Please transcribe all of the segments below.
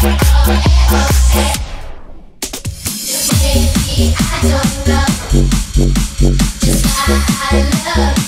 Just I, I love.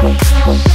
Thank